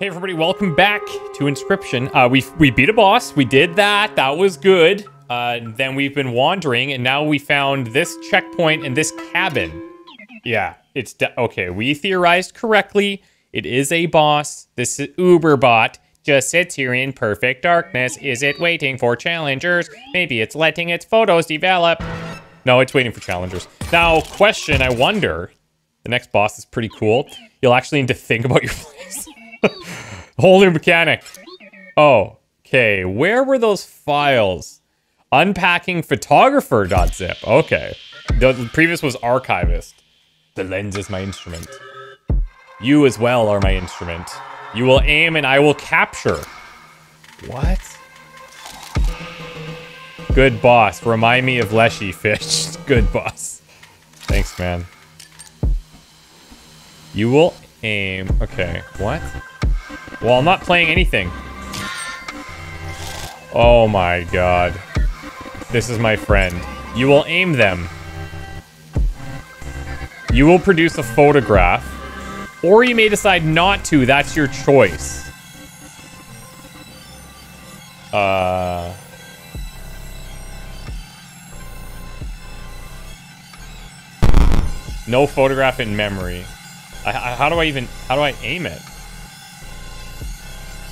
Hey everybody, welcome back to Inscryption. Uh, we we beat a boss. We did that. That was good. Uh, then we've been wandering, and now we found this checkpoint and this cabin. Yeah, it's okay. We theorized correctly. It is a boss. This Uberbot just sits here in perfect darkness. Is it waiting for challengers? Maybe it's letting its photos develop. No, it's waiting for challengers. Now, question, I wonder. The next boss is pretty cool. You'll actually need to think about your place. New mechanic. Oh, okay. Where were those files? Unpacking photographer.zip. Okay. The previous was archivist. The lens is my instrument. You as well are my instrument. You will aim and I will capture. What? Good boss. Remind me of Leshy Fish. Good boss. Thanks, man. You will aim. Okay. What? Well, I'm not playing anything. Oh my god. This is my friend. You will aim them. You will produce a photograph. Or you may decide not to. That's your choice. Uh... No photograph in memory. I, how do I even... How do I aim it?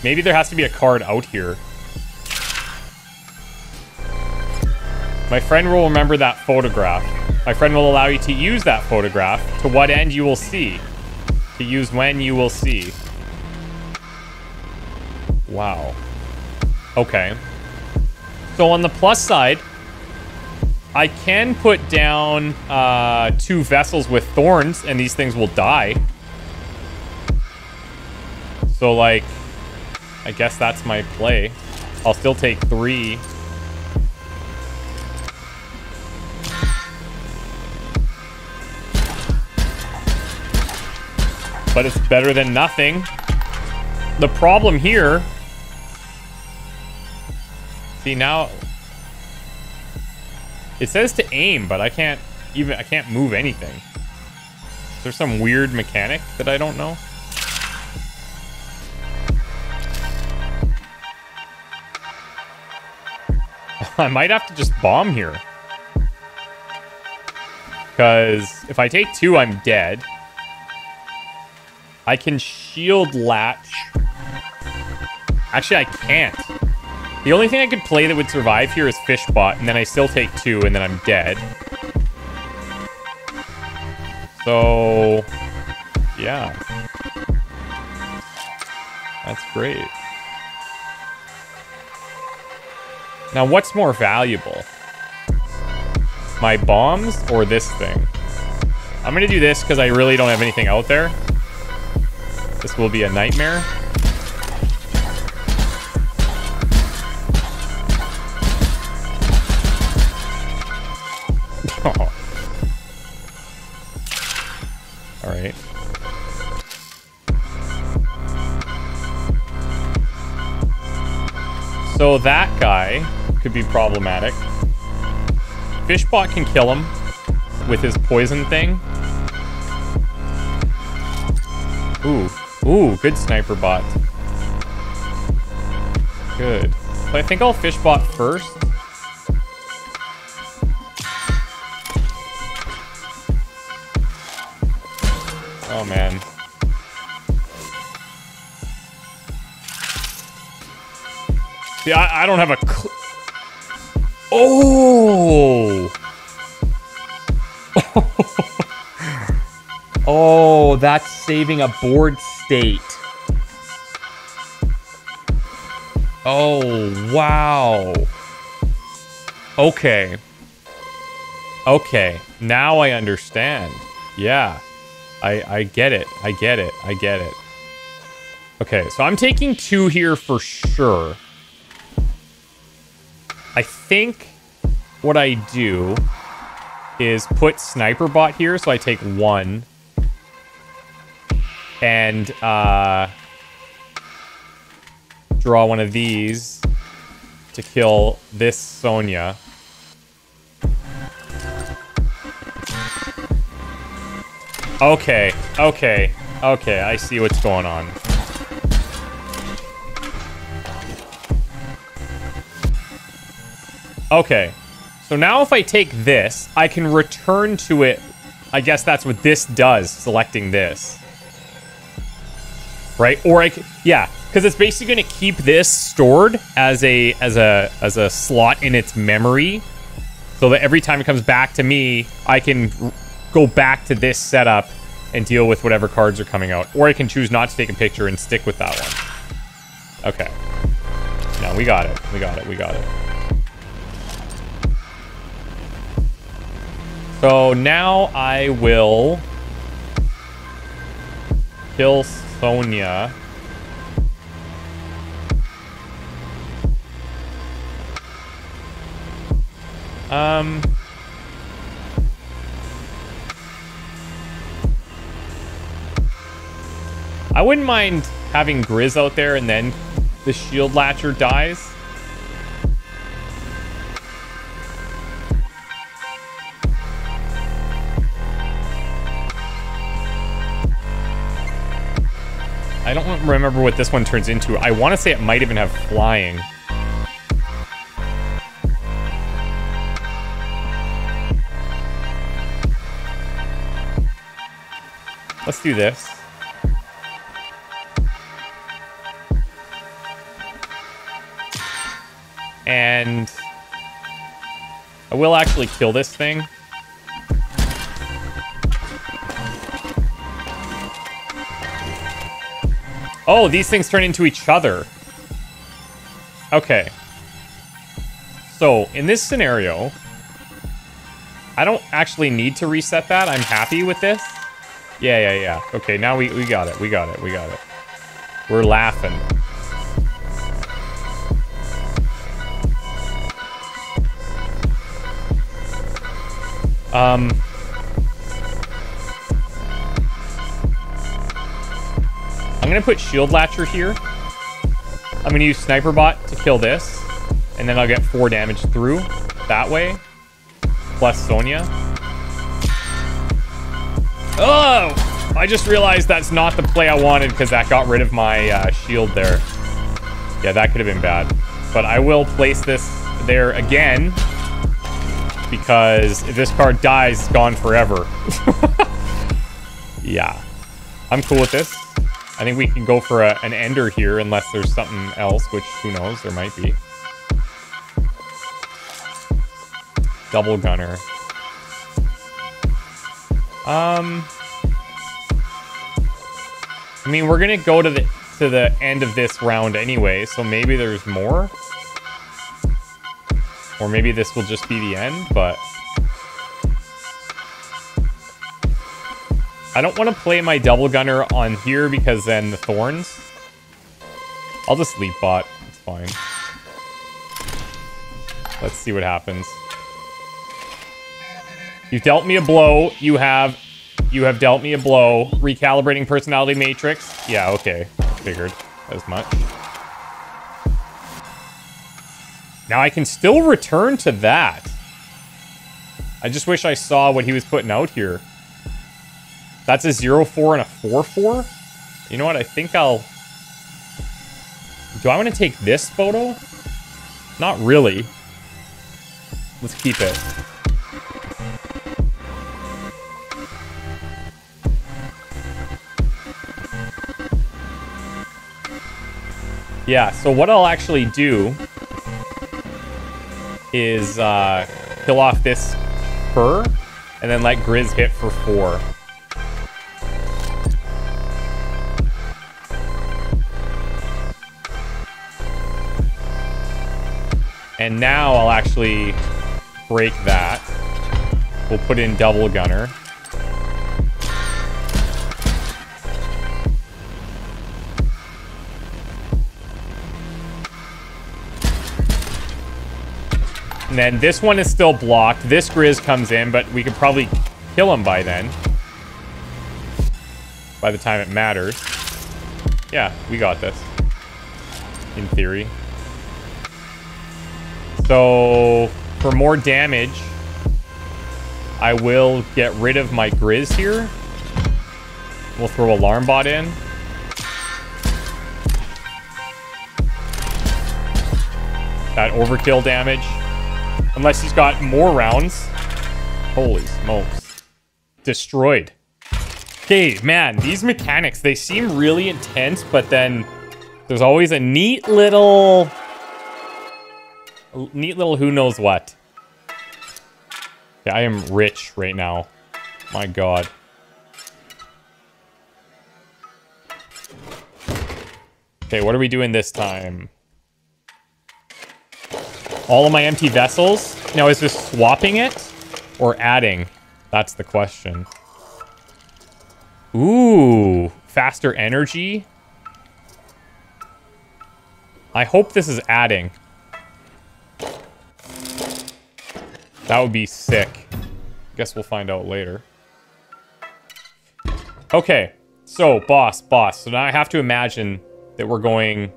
Maybe there has to be a card out here. My friend will remember that photograph. My friend will allow you to use that photograph. To what end you will see. To use when you will see. Wow. Okay. So on the plus side, I can put down uh, two vessels with thorns, and these things will die. So, like, I guess that's my play. I'll still take three. But it's better than nothing. The problem here... See, now... It says to aim, but I can't even... I can't move anything. Is there some weird mechanic that I don't know? I might have to just bomb here. Because if I take two, I'm dead. I can shield latch. Actually, I can't. The only thing I could play that would survive here is Fishbot, and then I still take two, and then I'm dead. So, yeah. That's great. Now, what's more valuable? My bombs or this thing? I'm going to do this because I really don't have anything out there. This will be a nightmare. So that guy could be problematic. Fishbot can kill him with his poison thing. Ooh. Ooh, good sniper bot. Good. I think I'll fishbot first. Oh man. See, I, I don't have a Oh! oh, that's saving a board state. Oh, wow. Okay. Okay, now I understand. Yeah. I, I get it. I get it. I get it. Okay, so I'm taking two here for sure. I think what I do is put Sniper Bot here, so I take one. And uh, draw one of these to kill this Sonya. Okay, okay, okay, I see what's going on. Okay. So now if I take this, I can return to it. I guess that's what this does, selecting this. Right? Or I can, yeah, because it's basically going to keep this stored as a as a as a slot in its memory so that every time it comes back to me, I can go back to this setup and deal with whatever cards are coming out. Or I can choose not to take a picture and stick with that one. Okay. No, we got it. We got it. We got it. So now I will kill Sonia. Um... I wouldn't mind having Grizz out there and then the shield latcher dies. I don't remember what this one turns into. I want to say it might even have flying. Let's do this. And I will actually kill this thing. Oh, these things turn into each other. Okay. So, in this scenario, I don't actually need to reset that. I'm happy with this. Yeah, yeah, yeah. Okay, now we, we got it. We got it. We got it. We're laughing. Um... I'm gonna put Shield Latcher here. I'm gonna use Sniper Bot to kill this. And then I'll get 4 damage through that way. Plus Sonia. Oh! I just realized that's not the play I wanted because that got rid of my uh, shield there. Yeah, that could have been bad. But I will place this there again because if this card dies, it's gone forever. yeah. I'm cool with this. I think we can go for a, an ender here unless there's something else, which who knows, there might be. Double gunner. Um... I mean, we're gonna go to the to the end of this round anyway, so maybe there's more. Or maybe this will just be the end, but... I don't want to play my double gunner on here because then the thorns. I'll just leap bot. It's fine. Let's see what happens. You've dealt me a blow. You have you have dealt me a blow. Recalibrating personality matrix. Yeah, okay. Figured as much. Now I can still return to that. I just wish I saw what he was putting out here. That's a 0-4 and a 4-4? You know what? I think I'll... Do I want to take this photo? Not really. Let's keep it. Yeah, so what I'll actually do is uh, kill off this fur and then let Grizz hit for four. And now I'll actually break that. We'll put in double gunner. And then this one is still blocked. This Grizz comes in, but we could probably kill him by then. By the time it matters. Yeah, we got this. In theory. So, for more damage, I will get rid of my Grizz here. We'll throw Alarm Bot in. That overkill damage. Unless he's got more rounds. Holy smokes. Destroyed. Okay, man, these mechanics, they seem really intense, but then there's always a neat little... neat little who knows what. I am rich right now. My god. Okay, what are we doing this time? All of my empty vessels? Now, is this swapping it or adding? That's the question. Ooh, faster energy. I hope this is adding. That would be sick. Guess we'll find out later. Okay, so boss, boss. So now I have to imagine that we're going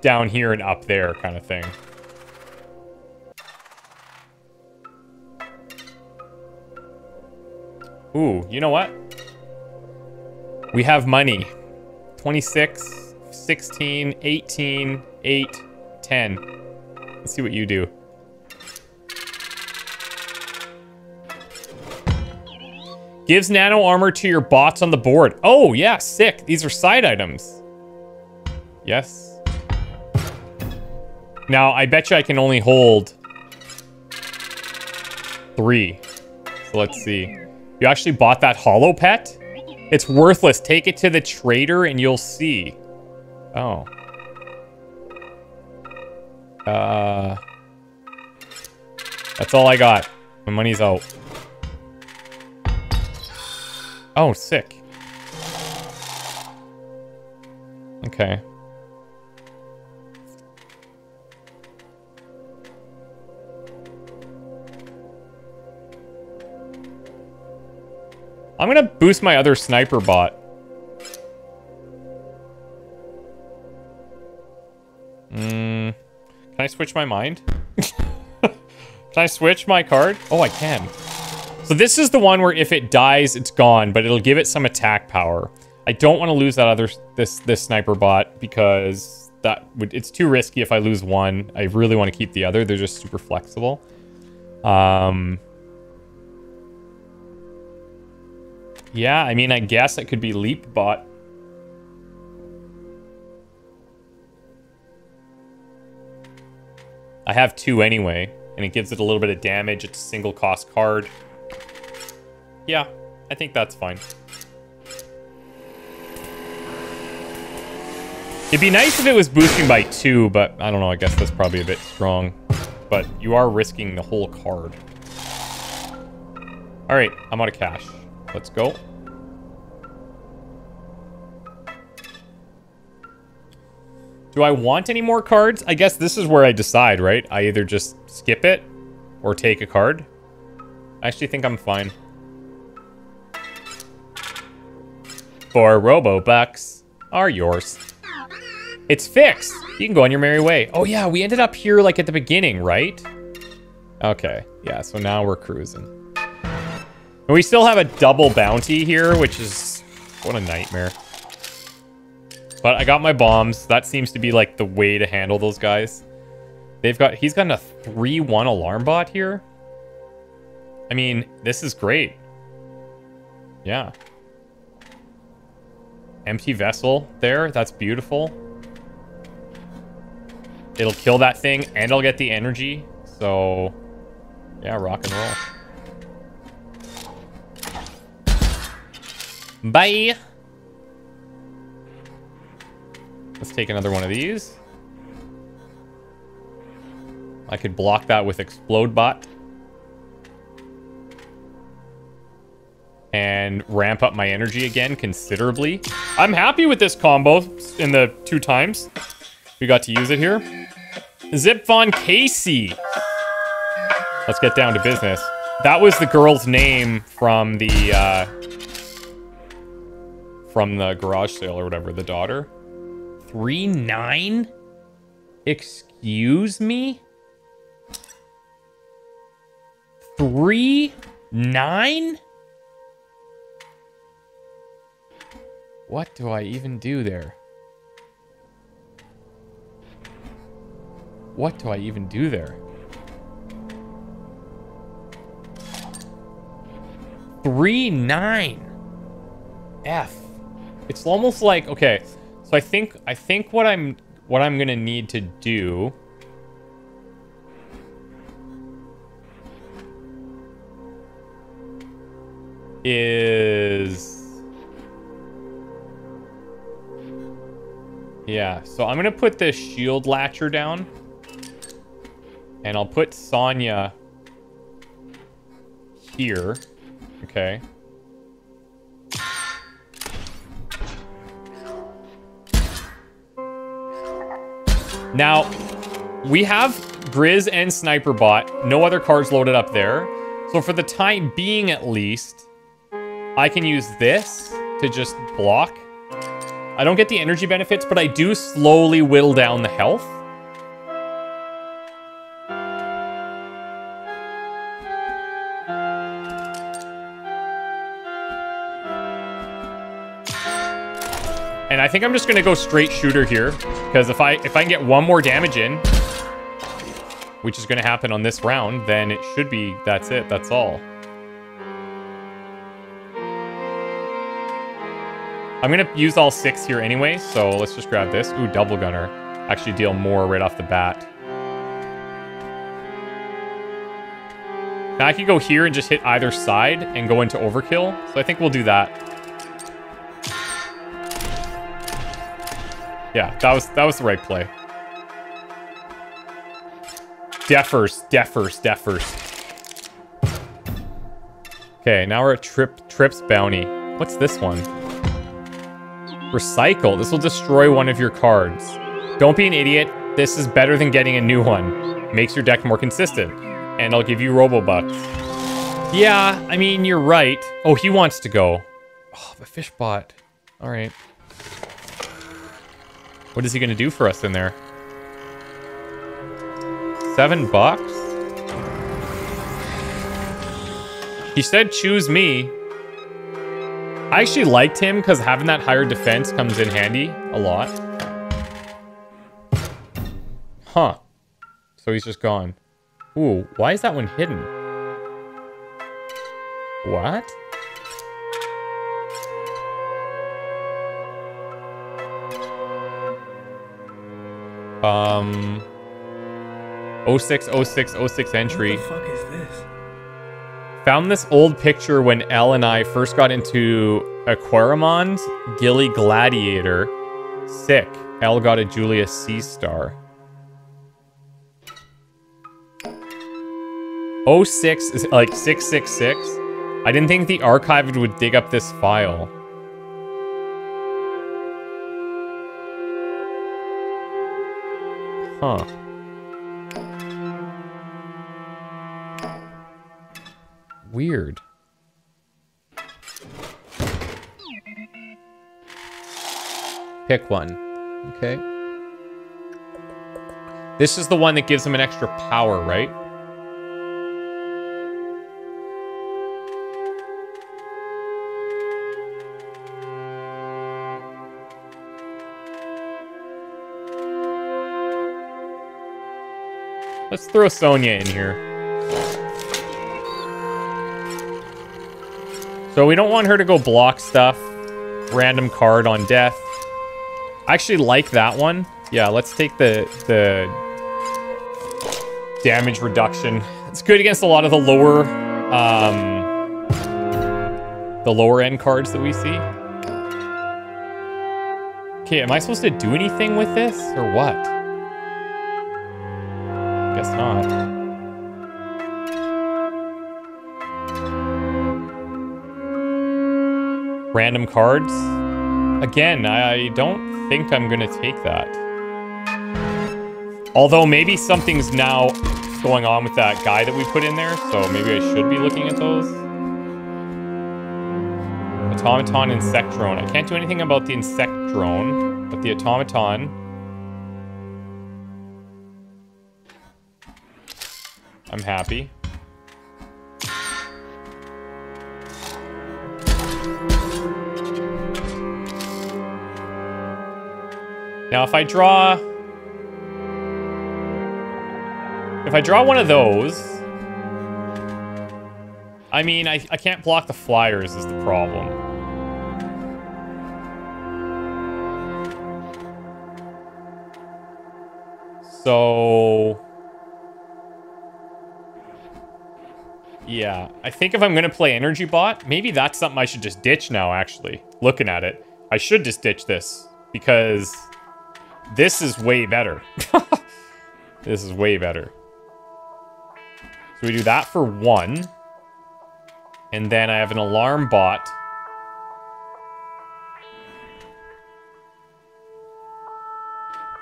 down here and up there kind of thing. Ooh, you know what? We have money. 26, 16, 18, 8, 10. Let's see what you do. Gives nano armor to your bots on the board. Oh, yeah, sick. These are side items. Yes. Now, I bet you I can only hold three. So let's see. You actually bought that hollow pet? It's worthless. Take it to the trader and you'll see. Oh. Uh, that's all I got. My money's out. Oh, sick. Okay. I'm gonna boost my other sniper bot. I switch my mind? can I switch my card? Oh, I can. So this is the one where if it dies, it's gone, but it'll give it some attack power. I don't want to lose that other this this sniper bot because that would it's too risky if I lose one. I really want to keep the other. They're just super flexible. Um Yeah, I mean, I guess it could be leap bot. I have two anyway, and it gives it a little bit of damage. It's a single cost card. Yeah, I think that's fine. It'd be nice if it was boosting by two, but I don't know. I guess that's probably a bit strong. But you are risking the whole card. All right, I'm out of cash. Let's go. Do I want any more cards? I guess this is where I decide, right? I either just skip it or take a card. I actually think I'm fine. Four Robo-Bucks are yours. It's fixed. You can go on your merry way. Oh yeah, we ended up here like at the beginning, right? Okay, yeah, so now we're cruising. And we still have a double bounty here, which is... What a nightmare. But I got my bombs. That seems to be like the way to handle those guys. They've got... He's got a 3-1 alarm bot here. I mean, this is great. Yeah. Empty vessel there. That's beautiful. It'll kill that thing and I'll get the energy. So, yeah, rock and roll. Bye. Let's take another one of these. I could block that with Explode Bot. And ramp up my energy again considerably. I'm happy with this combo in the two times we got to use it here. Zip Von Casey. Let's get down to business. That was the girl's name from the, uh, from the garage sale or whatever, the daughter. Three nine? Excuse me? Three nine? What do I even do there? What do I even do there? Three nine. F. It's almost like okay. So I think I think what I'm what I'm gonna need to do is yeah. So I'm gonna put this shield latcher down, and I'll put Sonya here. Okay. Now, we have Grizz and Sniper Bot. No other cards loaded up there. So for the time being, at least, I can use this to just block. I don't get the energy benefits, but I do slowly whittle down the health. And I think I'm just gonna go straight shooter here. Because if I if I can get one more damage in, which is gonna happen on this round, then it should be that's it, that's all. I'm gonna use all six here anyway, so let's just grab this. Ooh, double gunner. Actually deal more right off the bat. Now I can go here and just hit either side and go into overkill. So I think we'll do that. Yeah, that was that was the right play. Defers, defers, defers. Okay, now we're at Trip Trip's bounty. What's this one? Recycle. This will destroy one of your cards. Don't be an idiot. This is better than getting a new one. Makes your deck more consistent. And I'll give you Robobucks. Yeah, I mean, you're right. Oh, he wants to go. Oh, the fish bot. All right. What is he going to do for us in there? Seven bucks? He said choose me. I actually liked him because having that higher defense comes in handy a lot. Huh. So he's just gone. Ooh, why is that one hidden? What? Um, 06, 06, 06 entry. What the fuck is this? Found this old picture when Elle and I first got into Aquarimons, Gilly Gladiator. Sick. Elle got a Julius C star. 06 is like 666. I didn't think the archive would dig up this file. Huh. Weird. Pick one. Okay. This is the one that gives him an extra power, right? Let's throw Sonya in here. So we don't want her to go block stuff. Random card on death. I actually like that one. Yeah, let's take the the damage reduction. It's good against a lot of the lower um the lower end cards that we see. Okay, am I supposed to do anything with this or what? Guess not. Random cards. Again, I don't think I'm gonna take that. Although maybe something's now going on with that guy that we put in there, so maybe I should be looking at those. Automaton Insect Drone. I can't do anything about the Insect Drone, but the Automaton... I'm happy. Now, if I draw... if I draw one of those... I mean, I, I can't block the flyers is the problem. So... Yeah, I think if I'm going to play Energy Bot, maybe that's something I should just ditch now, actually. Looking at it. I should just ditch this, because this is way better. this is way better. So we do that for one. And then I have an alarm bot.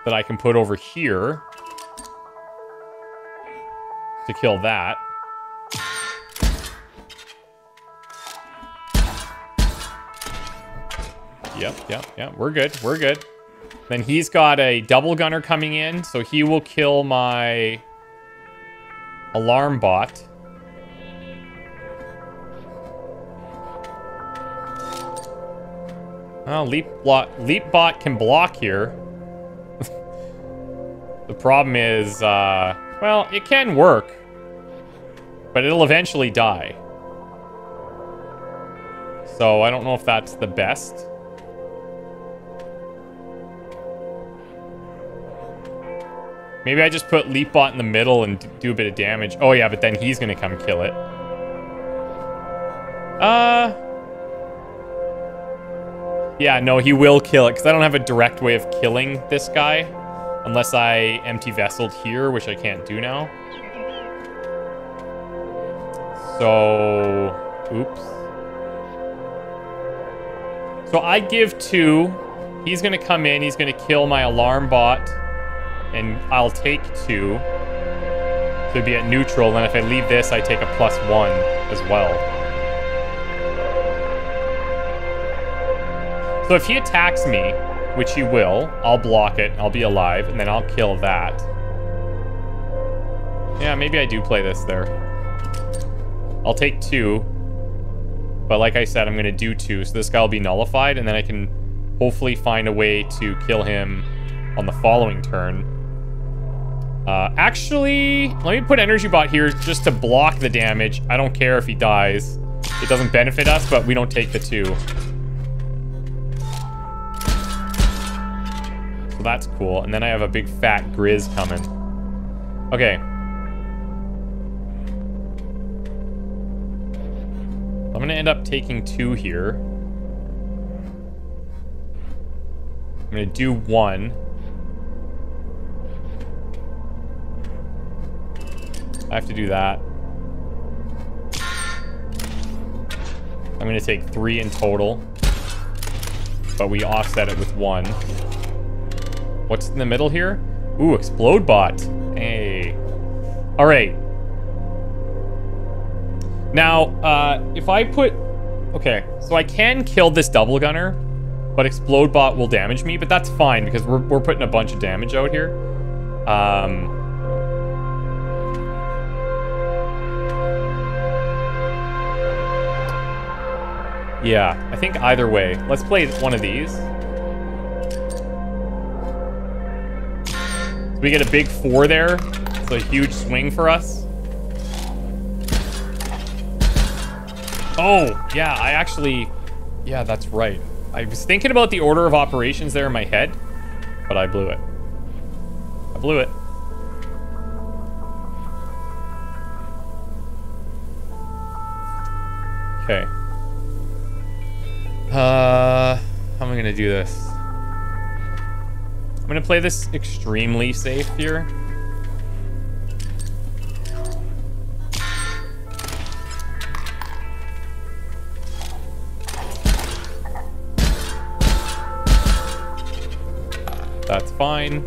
That I can put over here. To kill that. Yep, yep, yep. We're good. We're good. Then he's got a double gunner coming in, so he will kill my alarm bot. Oh, leap, leap bot can block here. the problem is, uh, well, it can work, but it'll eventually die. So I don't know if that's the best. Maybe I just put Leapbot in the middle and do a bit of damage. Oh, yeah, but then he's going to come kill it. Uh... Yeah, no, he will kill it, because I don't have a direct way of killing this guy. Unless I empty vesseled here, which I can't do now. So... Oops. So I give two. He's going to come in. He's going to kill my alarm bot and I'll take two to be at neutral, and if I leave this, I take a plus one as well. So if he attacks me, which he will, I'll block it, I'll be alive, and then I'll kill that. Yeah, maybe I do play this there. I'll take two, but like I said, I'm going to do two, so this guy will be nullified, and then I can hopefully find a way to kill him on the following turn. Uh, actually, let me put Energy Bot here just to block the damage. I don't care if he dies. It doesn't benefit us, but we don't take the two. So that's cool. And then I have a big fat Grizz coming. Okay. I'm going to end up taking two here. I'm going to do one. I have to do that. I'm going to take three in total. But we offset it with one. What's in the middle here? Ooh, explode bot. Hey. All right. Now, uh, if I put... Okay, so I can kill this double gunner, but explode bot will damage me, but that's fine because we're, we're putting a bunch of damage out here. Um, Yeah, I think either way. Let's play one of these. We get a big four there. It's a huge swing for us. Oh, yeah, I actually... Yeah, that's right. I was thinking about the order of operations there in my head, but I blew it. I blew it. Uh, how am I gonna do this? I'm gonna play this extremely safe here. That's fine.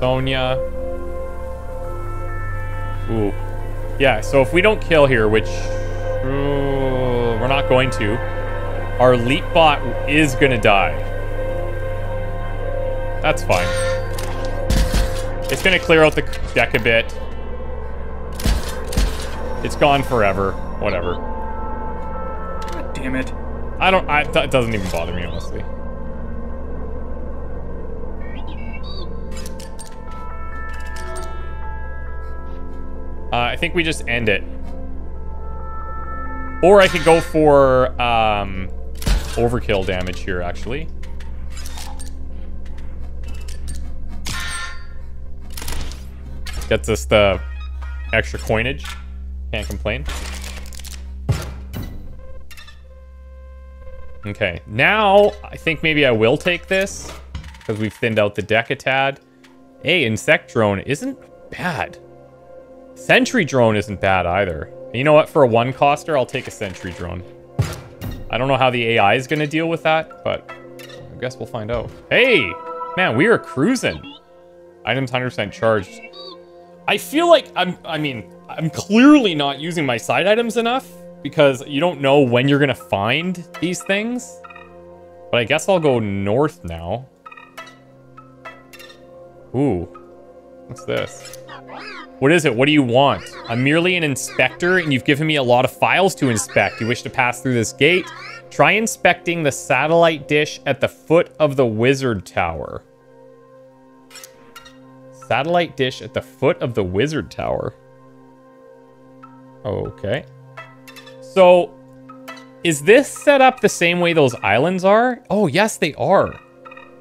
Sonia. Ooh. Yeah, so if we don't kill here, which... Ooh, we're not going to. Our leap bot is going to die. That's fine. It's going to clear out the deck a bit. It's gone forever. Whatever. God damn it. I don't... I, that doesn't even bother me, honestly. Uh, I think we just end it. Or I could go for um, overkill damage here, actually. Gets us the extra coinage. Can't complain. Okay, now I think maybe I will take this because we've thinned out the deck a tad. Hey, insect drone isn't bad. Sentry drone isn't bad either. You know what? For a one coster, I'll take a sentry drone. I don't know how the AI is going to deal with that, but I guess we'll find out. Hey, man, we are cruising. Items 100% charged. I feel like I'm, I mean, I'm clearly not using my side items enough because you don't know when you're going to find these things. But I guess I'll go north now. Ooh, what's this? What is it? What do you want? I'm merely an inspector and you've given me a lot of files to inspect. You wish to pass through this gate? Try inspecting the satellite dish at the foot of the wizard tower. Satellite dish at the foot of the wizard tower. Okay. So, is this set up the same way those islands are? Oh, yes, they are.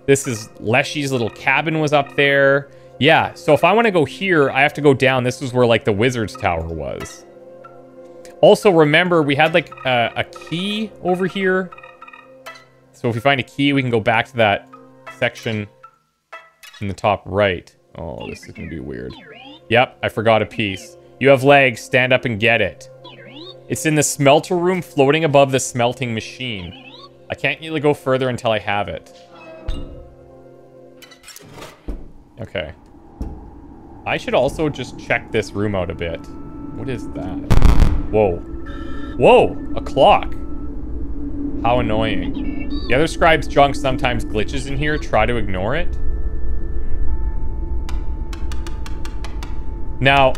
This is Leshy's little cabin was up there. Yeah, so if I want to go here, I have to go down. This is where, like, the wizard's tower was. Also, remember, we had, like, a, key over here. So if we find a key, we can go back to that section in the top right. Oh, this is going to be weird. Yep, I forgot a piece. You have legs. Stand up and get it. It's in the smelter room floating above the smelting machine. I can't really go further until I have it. Okay. I should also just check this room out a bit. What is that? Whoa. Whoa! A clock! How annoying. The other scribe's junk sometimes glitches in here. Try to ignore it. Now,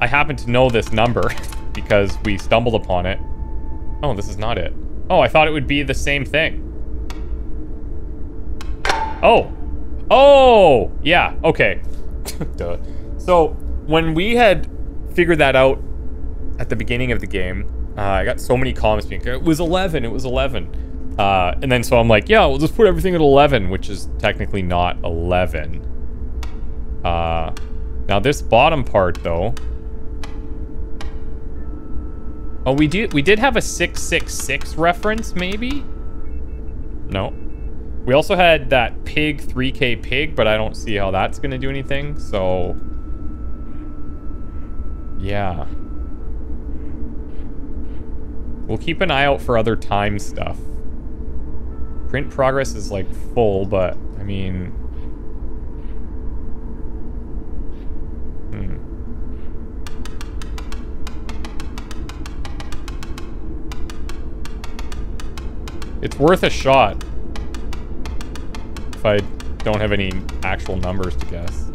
I happen to know this number because we stumbled upon it. Oh, this is not it. Oh, I thought it would be the same thing. Oh. Oh! Yeah, okay. Duh. So, when we had figured that out at the beginning of the game, uh, I got so many comments being, it was 11, it was 11. Uh, and then so I'm like, yeah, we'll just put everything at 11, which is technically not 11. Uh, now this bottom part, though... Oh, we did, we did have a 666 reference, maybe? No. We also had that pig, 3k pig, but I don't see how that's going to do anything, so... Yeah. We'll keep an eye out for other time stuff. Print progress is, like, full, but, I mean... Hmm. It's worth a shot. If I don't have any actual numbers to guess.